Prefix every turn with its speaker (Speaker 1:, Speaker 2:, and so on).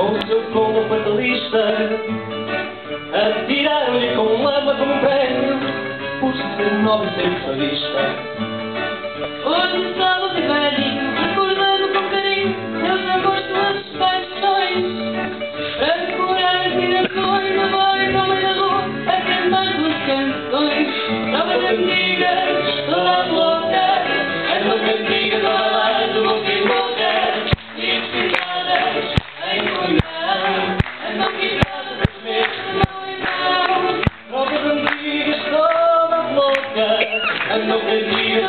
Speaker 1: Com o seu como fatalista Atiraram-lhe com lama como prego nobre 19 sem revista
Speaker 2: Hoje estava e velho Recordando com carinho Meus agosto as paixões Procurar as direções Agora não me rua A cantar duas canções.
Speaker 1: Novas antigas Toda louca as uma cantiga toda lá Do mundo e volta E أنه قدير